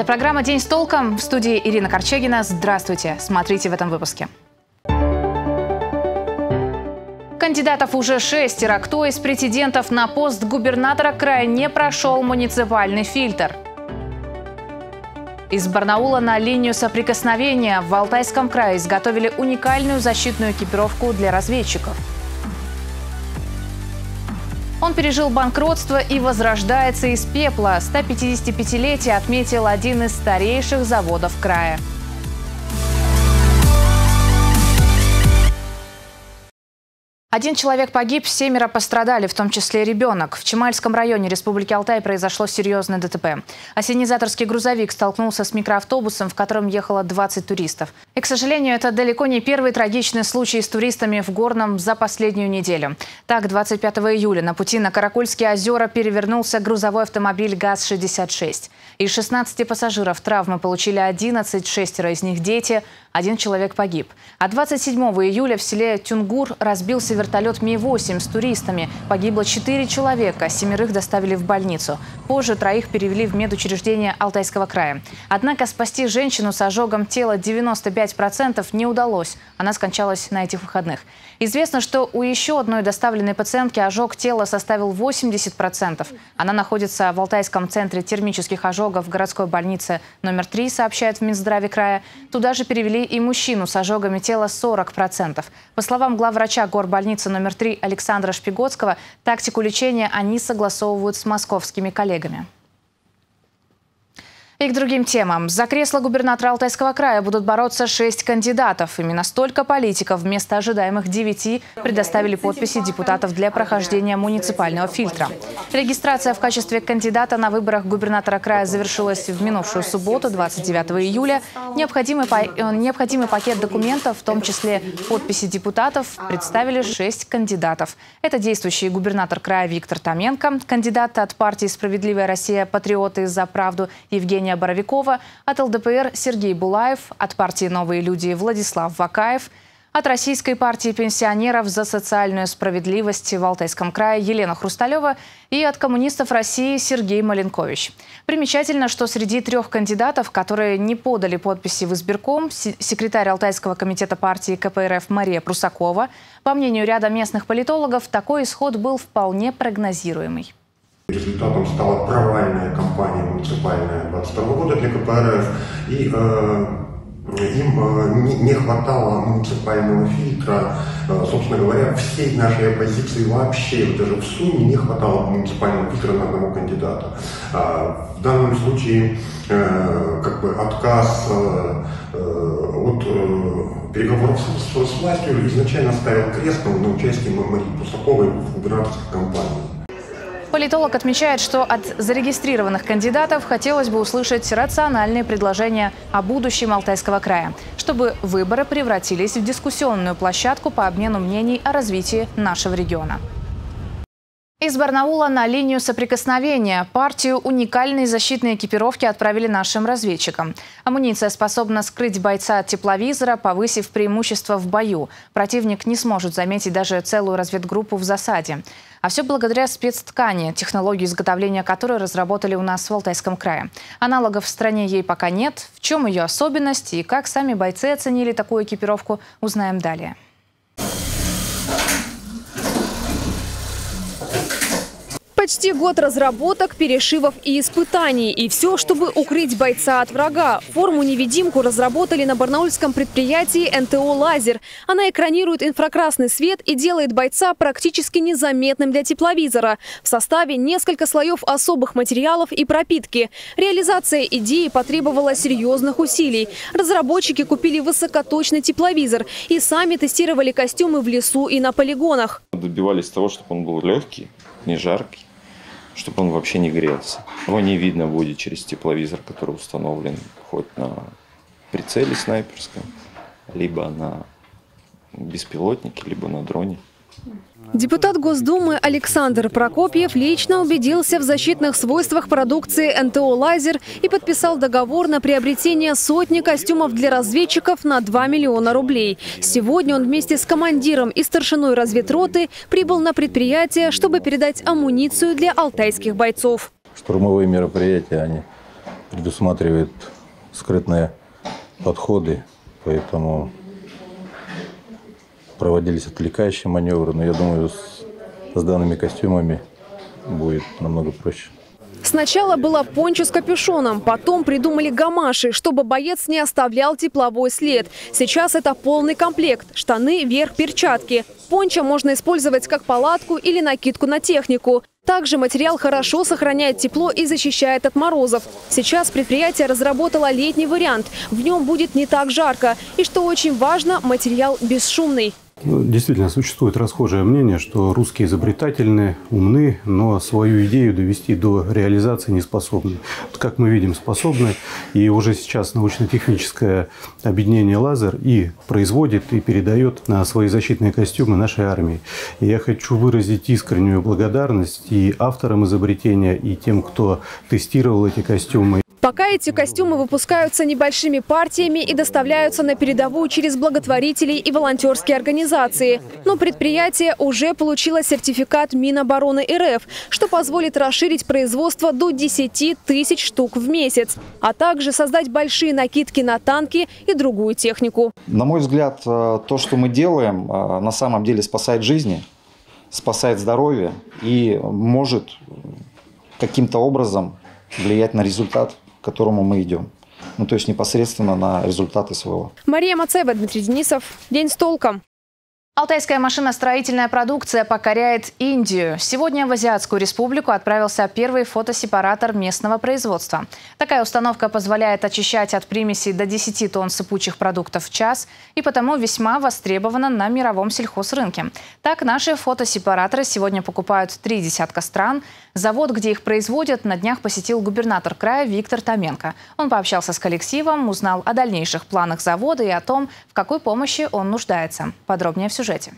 Это программа «День с толком». В студии Ирина Корчагина. Здравствуйте. Смотрите в этом выпуске. Кандидатов уже шестеро. Кто из претендентов на пост губернатора края не прошел муниципальный фильтр? Из Барнаула на линию соприкосновения в Алтайском крае изготовили уникальную защитную экипировку для разведчиков. Он пережил банкротство и возрождается из пепла. 155-летие отметил один из старейших заводов края. Один человек погиб, семеро пострадали, в том числе ребенок. В Чемальском районе Республики Алтай произошло серьезное ДТП. Осенизаторский грузовик столкнулся с микроавтобусом, в котором ехало 20 туристов. И, к сожалению, это далеко не первый трагичный случай с туристами в Горном за последнюю неделю. Так, 25 июля на пути на Каракульские озера перевернулся грузовой автомобиль ГАЗ-66. Из 16 пассажиров травмы получили 11, шестеро из них дети, один человек погиб. А 27 июля в селе Тюнгур разбился вертолет Ми-8 с туристами. Погибло 4 человека, семерых доставили в больницу. Позже троих перевели в медучреждение Алтайского края. Однако спасти женщину с ожогом тела 95% не удалось. Она скончалась на этих выходных. Известно, что у еще одной доставленной пациентки ожог тела составил 80%. Она находится в Алтайском центре термических ожогов городской больнице номер 3, сообщает в Минздраве края. Туда же перевели и мужчину с ожогами тела 40%. По словам главврача горбольницы номер 3 Александра Шпиготского, тактику лечения они согласовывают с московскими коллегами. И к другим темам. За кресло губернатора Алтайского края будут бороться шесть кандидатов. Именно столько политиков вместо ожидаемых девяти предоставили подписи депутатов для прохождения муниципального фильтра. Регистрация в качестве кандидата на выборах губернатора края завершилась в минувшую субботу, 29 июля. Необходимый, э, необходимый пакет документов, в том числе подписи депутатов, представили шесть кандидатов. Это действующий губернатор края Виктор Томенко, кандидат от партии «Справедливая Россия. Патриоты за правду» Евгений Евгения Боровикова, от ЛДПР Сергей Булаев, от партии «Новые люди» Владислав Вакаев, от Российской партии пенсионеров за социальную справедливость в Алтайском крае Елена Хрусталева и от коммунистов России Сергей Маленкович. Примечательно, что среди трех кандидатов, которые не подали подписи в избирком, секретарь Алтайского комитета партии КПРФ Мария Прусакова, по мнению ряда местных политологов, такой исход был вполне прогнозируемый. Результатом стала провальная кампания муниципальная 22 года для КПРФ. И э, им э, не, не хватало муниципального фильтра. Э, собственно говоря, всей нашей оппозиции вообще, даже в сумме, не хватало муниципального фильтра на одного кандидата. А в данном случае э, как бы отказ от переговоров с, с властью изначально ставил крест на участие Марии Пусаковой в губернаторской кампании. Политолог отмечает, что от зарегистрированных кандидатов хотелось бы услышать рациональные предложения о будущем Алтайского края, чтобы выборы превратились в дискуссионную площадку по обмену мнений о развитии нашего региона. Из Барнаула на линию соприкосновения партию уникальной защитной экипировки отправили нашим разведчикам. Амуниция способна скрыть бойца от тепловизора, повысив преимущество в бою. Противник не сможет заметить даже целую разведгруппу в засаде. А все благодаря спецткани, технологию изготовления которой разработали у нас в Алтайском крае. Аналогов в стране ей пока нет. В чем ее особенность и как сами бойцы оценили такую экипировку, узнаем далее. Почти год разработок, перешивов и испытаний. И все, чтобы укрыть бойца от врага. Форму-невидимку разработали на барнаульском предприятии НТО «Лазер». Она экранирует инфракрасный свет и делает бойца практически незаметным для тепловизора. В составе несколько слоев особых материалов и пропитки. Реализация идеи потребовала серьезных усилий. Разработчики купили высокоточный тепловизор и сами тестировали костюмы в лесу и на полигонах. Добивались того, чтобы он был легкий, не жаркий чтобы он вообще не грелся. Его не видно будет через тепловизор, который установлен хоть на прицеле снайперском, либо на беспилотнике, либо на дроне. Депутат Госдумы Александр Прокопьев лично убедился в защитных свойствах продукции НТО «Лазер» и подписал договор на приобретение сотни костюмов для разведчиков на 2 миллиона рублей. Сегодня он вместе с командиром и старшиной разведроты прибыл на предприятие, чтобы передать амуницию для алтайских бойцов. Штурмовые мероприятия, они предусматривает скрытные подходы, поэтому проводились отвлекающие маневры, но я думаю, с, с данными костюмами будет намного проще. Сначала была пончо с капюшоном, потом придумали гамаши, чтобы боец не оставлял тепловой след. Сейчас это полный комплект – штаны, верх, перчатки. Пончо можно использовать как палатку или накидку на технику. Также материал хорошо сохраняет тепло и защищает от морозов. Сейчас предприятие разработало летний вариант. В нем будет не так жарко. И что очень важно, материал бесшумный. Ну, действительно, существует расхожее мнение, что русские изобретательны, умны, но свою идею довести до реализации не способны. Как мы видим, способны. И уже сейчас научно-техническое объединение «Лазер» и производит, и передает на свои защитные костюмы нашей армии. И я хочу выразить искреннюю благодарность и авторам изобретения, и тем, кто тестировал эти костюмы. Пока эти костюмы выпускаются небольшими партиями и доставляются на передовую через благотворителей и волонтерские организации. Но предприятие уже получило сертификат Минобороны РФ, что позволит расширить производство до 10 тысяч штук в месяц, а также создать большие накидки на танки и другую технику. На мой взгляд, э, то, что мы делаем, э, на самом деле спасает жизни, спасает здоровье и может каким-то образом влиять на результат к которому мы идем. Ну, то есть непосредственно на результаты своего. Мария Мацева, Дмитрий Денисов. День с толком. Алтайская машиностроительная продукция покоряет Индию. Сегодня в Азиатскую республику отправился первый фотосепаратор местного производства. Такая установка позволяет очищать от примесей до 10 тонн сыпучих продуктов в час и потому весьма востребована на мировом сельхозрынке. Так, наши фотосепараторы сегодня покупают три десятка стран. Завод, где их производят, на днях посетил губернатор края Виктор Томенко. Он пообщался с коллективом, узнал о дальнейших планах завода и о том, в какой помощи он нуждается. Подробнее в сюжете сюжете.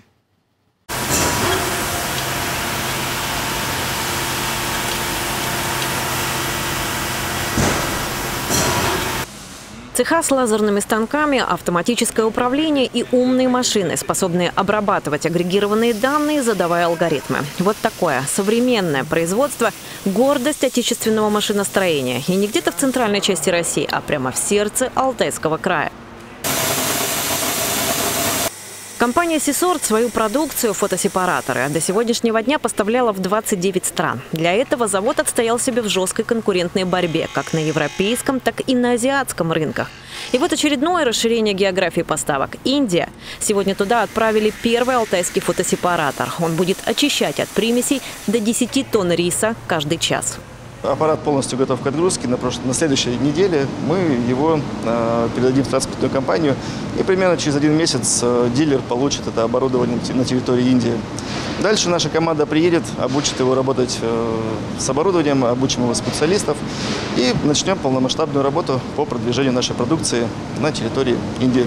Цеха с лазерными станками, автоматическое управление и умные машины, способные обрабатывать агрегированные данные, задавая алгоритмы. Вот такое современное производство – гордость отечественного машиностроения. И не где-то в центральной части России, а прямо в сердце Алтайского края. Компания «Сисорт» свою продукцию, фотосепараторы, до сегодняшнего дня поставляла в 29 стран. Для этого завод отстоял себя в жесткой конкурентной борьбе как на европейском, так и на азиатском рынках. И вот очередное расширение географии поставок. Индия. Сегодня туда отправили первый алтайский фотосепаратор. Он будет очищать от примесей до 10 тонн риса каждый час. Аппарат полностью готов к отгрузке. На, прош... на следующей неделе мы его э, передадим в транспортную компанию. И примерно через один месяц э, дилер получит это оборудование на территории Индии. Дальше наша команда приедет, обучит его работать э, с оборудованием, обучим его специалистов. И начнем полномасштабную работу по продвижению нашей продукции на территории Индии.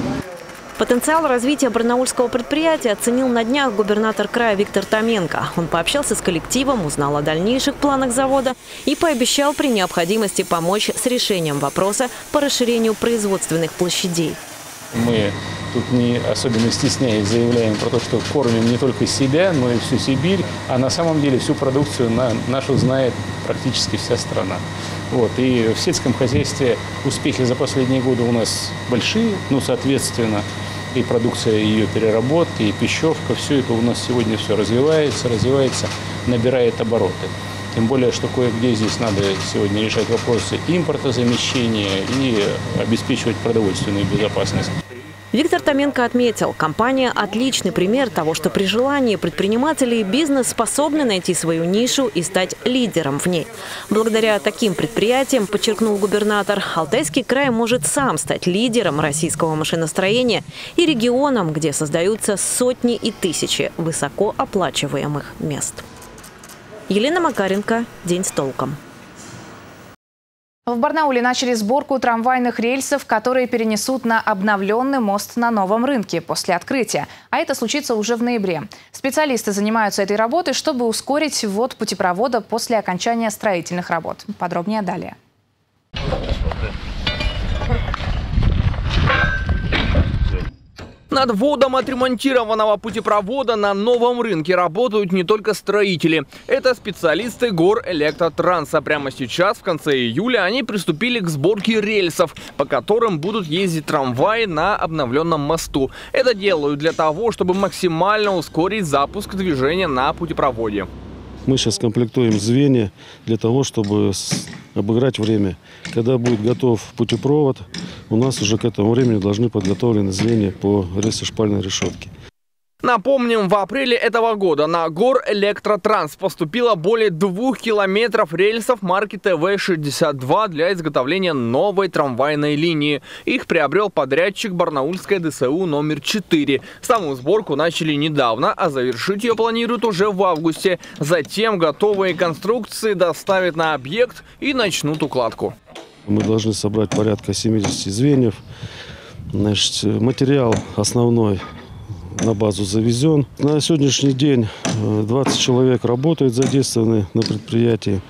Потенциал развития барнаульского предприятия оценил на днях губернатор края Виктор Томенко. Он пообщался с коллективом, узнал о дальнейших планах завода и пообещал при необходимости помочь с решением вопроса по расширению производственных площадей. Мы тут не особенно стесняясь заявляем про то, что кормим не только себя, но и всю Сибирь, а на самом деле всю продукцию на, нашу знает практически вся страна. Вот. И в сельском хозяйстве успехи за последние годы у нас большие, ну, соответственно, и продукция ее переработки, и пищевка, все это у нас сегодня все развивается, развивается, набирает обороты. Тем более, что кое-где здесь надо сегодня решать вопросы импортозамещения и обеспечивать продовольственную безопасность. Виктор Томенко отметил, компания – отличный пример того, что при желании предприниматели и бизнес способны найти свою нишу и стать лидером в ней. Благодаря таким предприятиям, подчеркнул губернатор, Алтайский край может сам стать лидером российского машиностроения и регионом, где создаются сотни и тысячи высокооплачиваемых мест. Елена Макаренко. День с толком. В Барнауле начали сборку трамвайных рельсов, которые перенесут на обновленный мост на новом рынке после открытия. А это случится уже в ноябре. Специалисты занимаются этой работой, чтобы ускорить ввод путепровода после окончания строительных работ. Подробнее далее. Над вводом отремонтированного путепровода на новом рынке работают не только строители. Это специалисты гор электротранса. Прямо сейчас, в конце июля, они приступили к сборке рельсов, по которым будут ездить трамваи на обновленном мосту. Это делают для того, чтобы максимально ускорить запуск движения на путепроводе. Мы сейчас комплектуем звенья для того, чтобы обыграть время. Когда будет готов путепровод, у нас уже к этому времени должны подготовлены звенья по рельсо-шпальной решетке. Напомним, в апреле этого года на Гор Электротранс поступило более двух километров рельсов марки ТВ-62 для изготовления новой трамвайной линии. Их приобрел подрядчик Барнаульская ДСУ номер 4. Саму сборку начали недавно, а завершить ее планируют уже в августе. Затем готовые конструкции доставят на объект и начнут укладку. Мы должны собрать порядка 70 звеньев. Значит, материал основной на базу завезен. На сегодняшний день 20 э, человек работают задействованы на предприятии.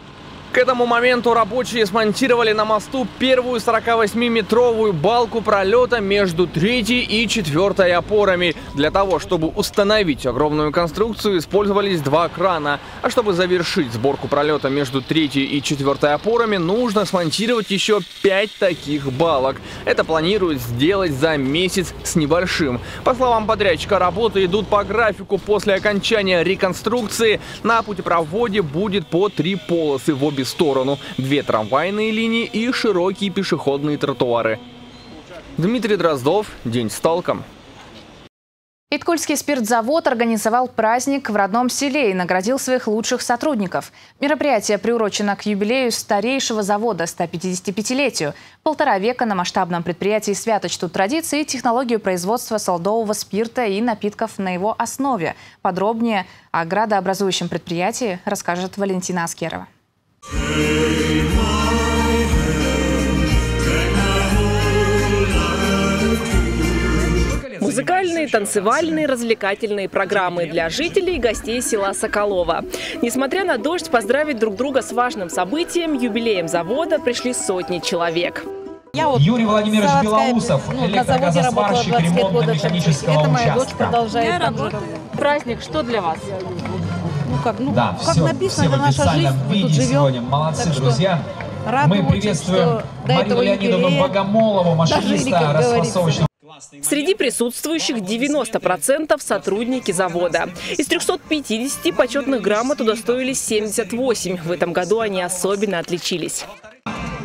К этому моменту рабочие смонтировали на мосту первую 48-метровую балку пролета между третьей и четвертой опорами. Для того, чтобы установить огромную конструкцию, использовались два крана. А чтобы завершить сборку пролета между третьей и четвертой опорами, нужно смонтировать еще пять таких балок. Это планируют сделать за месяц с небольшим. По словам подрядчика, работы идут по графику. После окончания реконструкции на путепроводе будет по три полосы в обе сторону, две трамвайные линии и широкие пешеходные тротуары. Дмитрий Дроздов, День с толком. Иткульский спиртзавод организовал праздник в родном селе и наградил своих лучших сотрудников. Мероприятие приурочено к юбилею старейшего завода 155-летию. Полтора века на масштабном предприятии свято чтут традиции и технологию производства солдового спирта и напитков на его основе. Подробнее о градообразующем предприятии расскажет Валентина Аскерова. Музыкальные, танцевальные, развлекательные программы для жителей и гостей села Соколова. Несмотря на дождь, поздравить друг друга с важным событием, юбилеем завода пришли сотни человек. Я вот Юрий Владимирович Белоусов, ну, на заводе работала 25 года. Это моя дочь продолжает Праздник что для вас? Ну как, ну, да, как все, написано, все это наша жизнь, мы тут живем. Сегодня. Молодцы, так друзья. Мы приветствуем Марию Леонидовну Богомолову, машиниста расфасовочного Среди присутствующих 90% сотрудники завода. Из 350 почетных грамот удостоились 78. В этом году они особенно отличились.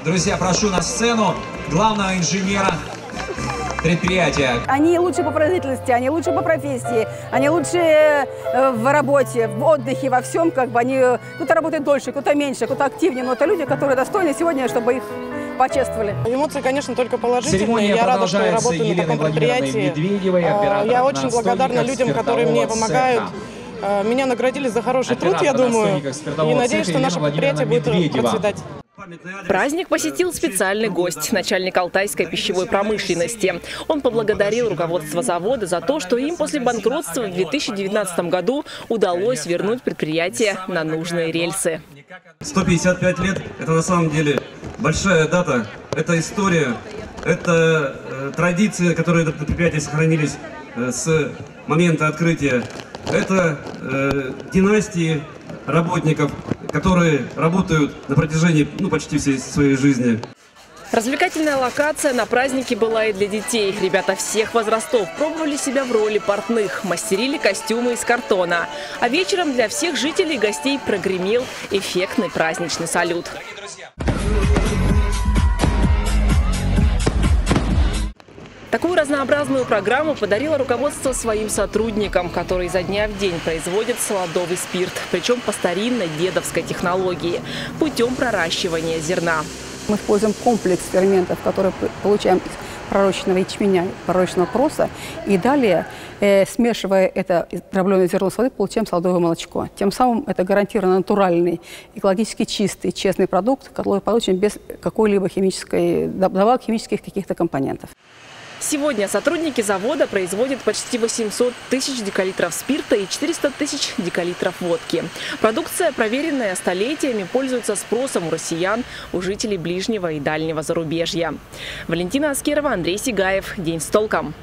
Друзья, прошу на сцену главного инженера предприятия. Они лучше по производительности, они лучше по профессии, они лучше э, в работе, в отдыхе, во всем, как бы они кто-то работает дольше, кто-то меньше, кто-то активнее, но это люди, которые достойны сегодня, чтобы их почествовали. Эмоции, конечно, только положительные. Церемония я рада, что я работаю Еленой на таком предприятии. А, я очень благодарна людям, которые мне помогают. А, меня наградили за хороший труд, я думаю. И надеюсь, что наше предприятие будет процветать. Праздник посетил специальный гость, начальник алтайской пищевой промышленности. Он поблагодарил руководство завода за то, что им после банкротства в 2019 году удалось вернуть предприятие на нужные рельсы. 155 лет – это на самом деле большая дата, это история, это э, традиции, которые на предприятии сохранились э, с момента открытия. Это э, династии работников, которые работают на протяжении ну, почти всей своей жизни. Развлекательная локация на празднике была и для детей. Ребята всех возрастов пробовали себя в роли портных, мастерили костюмы из картона. А вечером для всех жителей и гостей прогремел эффектный праздничный салют. Такую разнообразную программу подарило руководство своим сотрудникам, которые за дня в день производят солодовый спирт, причем по старинной дедовской технологии, путем проращивания зерна. Мы используем комплекс ферментов, которые получаем из пророченного ячменя, пророченного проса, и далее, э, смешивая это дробленое зерно с водой, получаем солодовое молочко. Тем самым это гарантированно натуральный, экологически чистый, честный продукт, который получен без какой-либо химической, добавок химических каких-то компонентов. Сегодня сотрудники завода производят почти 800 тысяч декалитров спирта и 400 тысяч декалитров водки. Продукция, проверенная столетиями, пользуется спросом у россиян, у жителей ближнего и дальнего зарубежья. Валентина Аскерова, Андрей Сигаев. День с толком.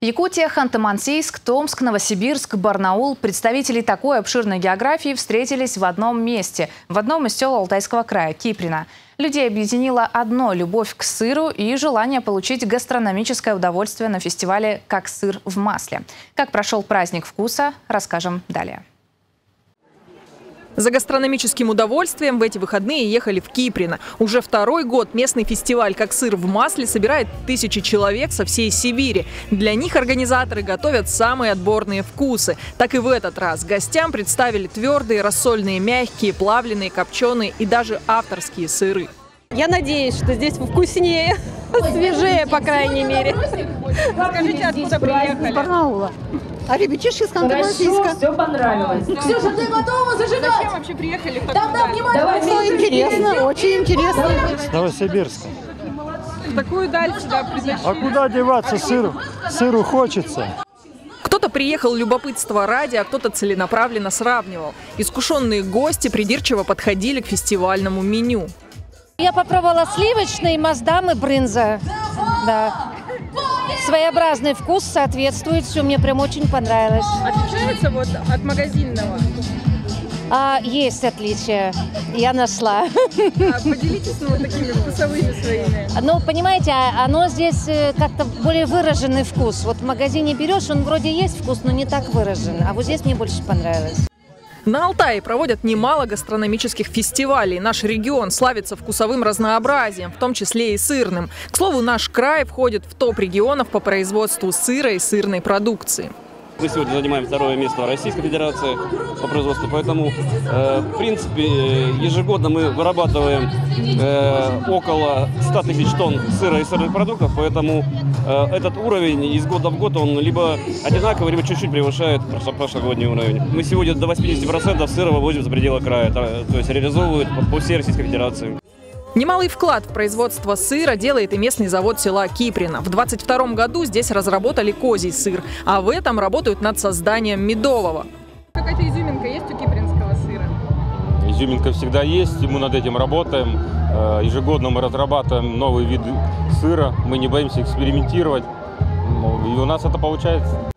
Якутия, Ханты-Мансийск, Томск, Новосибирск, Барнаул. Представители такой обширной географии встретились в одном месте, в одном из сел Алтайского края, Киприна. Людей объединило одно – любовь к сыру и желание получить гастрономическое удовольствие на фестивале «Как сыр в масле». Как прошел праздник вкуса, расскажем далее. За гастрономическим удовольствием в эти выходные ехали в Киприно. Уже второй год местный фестиваль «Как сыр в масле» собирает тысячи человек со всей Сибири. Для них организаторы готовят самые отборные вкусы. Так и в этот раз гостям представили твердые, рассольные, мягкие, плавленые, копченые и даже авторские сыры. Я надеюсь, что здесь вкуснее, свежее, по крайней мере. Скажите, откуда приехали? Из Барнаула. А ребятишки с Хорошо, все понравилось. Ксюша, ты готова зажигать? Зачем вообще приехали? Тогда внимание. Давай, все интересно, очень интересно. В такую даль сюда притащили. А куда деваться сыру? Сыру хочется. Кто-то приехал любопытство ради, а кто-то целенаправленно сравнивал. Искушенные гости придирчиво подходили к фестивальному меню. Я попробовала сливочный, маздам и брынза. Да. Своеобразный вкус соответствует, все мне прям очень понравилось. Отличается вот от магазинного? А, есть отличия, я нашла. А поделитесь ну, вот такими вкусовыми своими. Ну, понимаете, а оно здесь э, как-то более выраженный вкус. Вот в магазине берешь, он вроде есть вкус, но не так выражен. А вот здесь мне больше понравилось. На Алтае проводят немало гастрономических фестивалей. Наш регион славится вкусовым разнообразием, в том числе и сырным. К слову, наш край входит в топ регионов по производству сыра и сырной продукции. Мы сегодня занимаем второе место в Российской Федерации по производству, поэтому, э, в принципе, ежегодно мы вырабатываем э, около 100 тысяч тонн сыра и сырных продуктов, поэтому э, этот уровень из года в год, он либо одинаковый, либо чуть-чуть превышает прошлогодний уровень. Мы сегодня до 80% сыра вывозим за пределы края, то есть реализовывают по всей Российской Федерации. Немалый вклад в производство сыра делает и местный завод села Киприна. В 22 году здесь разработали козий сыр, а в этом работают над созданием медового. Какая-то изюминка есть у кипринского сыра? Изюминка всегда есть, и мы над этим работаем. Э, ежегодно мы разрабатываем новые виды сыра, мы не боимся экспериментировать, и у нас это получается.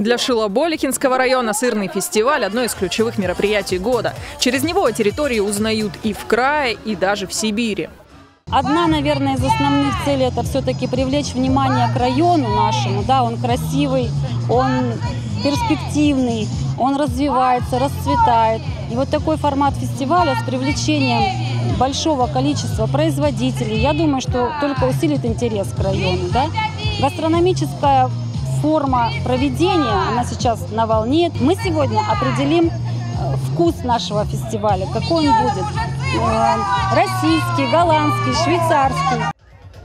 Для Шилоболихинского района сырный фестиваль – одно из ключевых мероприятий года. Через него о территории узнают и в крае, и даже в Сибири. Одна, наверное, из основных целей – это все-таки привлечь внимание к району нашему. Да, он красивый, он перспективный, он развивается, расцветает. И вот такой формат фестиваля с привлечением большого количества производителей, я думаю, что только усилит интерес к району. Да? Гастрономическая форма проведения, она сейчас на волне. Мы сегодня определим э, вкус нашего фестиваля, какой он будет. Э, российский, голландский, швейцарский.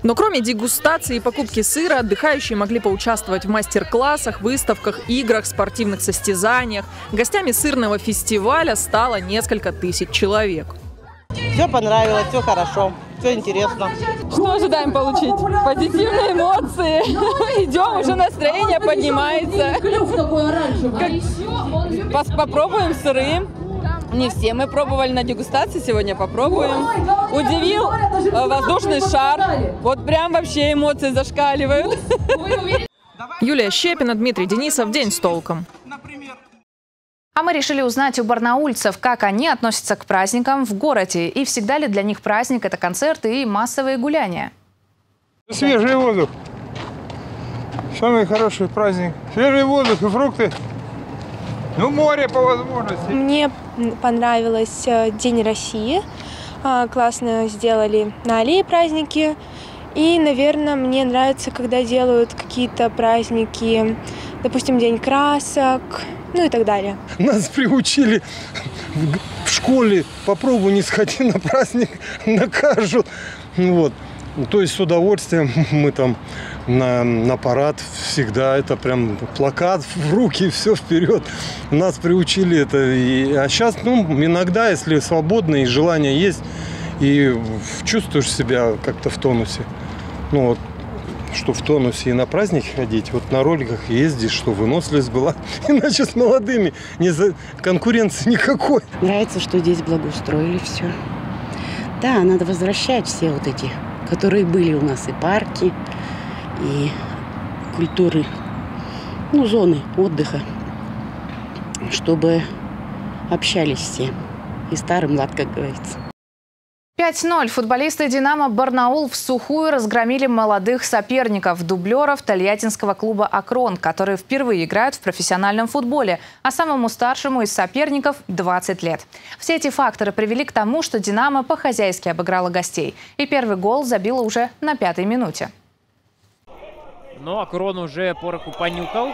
Но кроме дегустации и покупки сыра, отдыхающие могли поучаствовать в мастер-классах, выставках, играх, спортивных состязаниях. Гостями сырного фестиваля стало несколько тысяч человек. Все понравилось, все хорошо, все интересно. Что ожидаем получить? Позитивные эмоции. Идем, уже настроение поднимается. Как... Попробуем сыры. Не все мы пробовали на дегустации, сегодня попробуем. Удивил э, воздушный шар. Вот прям вообще эмоции зашкаливают. Юлия Щепина, Дмитрий Денисов. День с толком. А мы решили узнать у барнаульцев, как они относятся к праздникам в городе и всегда ли для них праздник – это концерты и массовые гуляния. Свежий воздух. Самый хороший праздник. Свежий воздух и фрукты. Ну, море по возможности. Мне понравилось э, День России. А, классно сделали на аллее праздники. И, наверное, мне нравится, когда делают какие-то праздники, допустим, День красок, ну и так далее. Нас приучили в школе, попробуй не сходи на праздник, накажут. Вот. То есть с удовольствием мы там на, на парад всегда это прям плакат в руки, все вперед. Нас приучили это. И, а сейчас, ну, иногда, если свободно и желание есть, и чувствуешь себя как-то в тонусе. Ну вот что в тонусе и на праздники ходить, вот на роликах ездить, что выносливость была. Иначе с молодыми не за... конкуренции никакой. Нравится, что здесь благоустроили все. Да, надо возвращать все вот эти, которые были у нас и парки, и культуры ну, зоны отдыха, чтобы общались все. И старый млад, как говорится. 5-0. Футболисты «Динамо» Барнаул в сухую разгромили молодых соперников, дублеров Тольяттинского клуба «Акрон», которые впервые играют в профессиональном футболе, а самому старшему из соперников – 20 лет. Все эти факторы привели к тому, что «Динамо» по-хозяйски обыграла гостей. И первый гол забила уже на пятой минуте. Но «Акрон» уже пороху понюхал.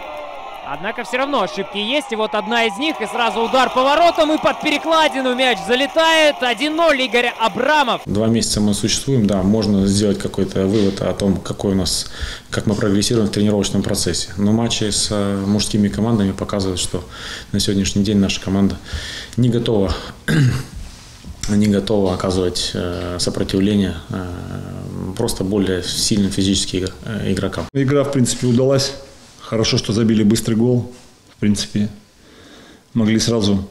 Однако все равно ошибки есть. И вот одна из них. И сразу удар поворотом. И под перекладину мяч залетает. 1-0 Игорь Абрамов. Два месяца мы существуем. Да, можно сделать какой-то вывод о том, какой у нас, как мы прогрессируем в тренировочном процессе. Но матчи с э, мужскими командами показывают, что на сегодняшний день наша команда не готова не готова оказывать э, сопротивление э, просто более сильным физическим игрокам. Игра, в принципе, удалась. Хорошо, что забили быстрый гол. В принципе, могли сразу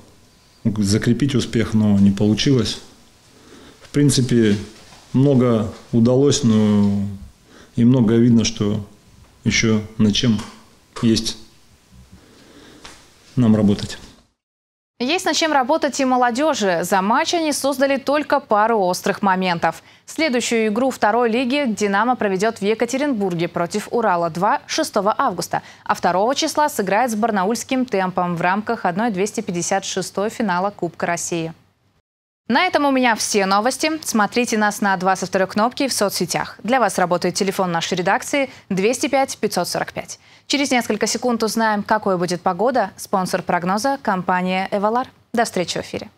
закрепить успех, но не получилось. В принципе, много удалось, но и много видно, что еще над чем есть нам работать. Есть над чем работать и молодежи. За матч они создали только пару острых моментов. Следующую игру второй лиги «Динамо» проведет в Екатеринбурге против «Урала-2» 6 августа, а 2 числа сыграет с барнаульским темпом в рамках 1-256 финала Кубка России. На этом у меня все новости. Смотрите нас на 22 кнопки в соцсетях. Для вас работает телефон нашей редакции 205 545. Через несколько секунд узнаем, какой будет погода. Спонсор прогноза – компания «Эвалар». До встречи в эфире.